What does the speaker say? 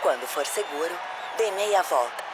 Quando for seguro, dê meia volta.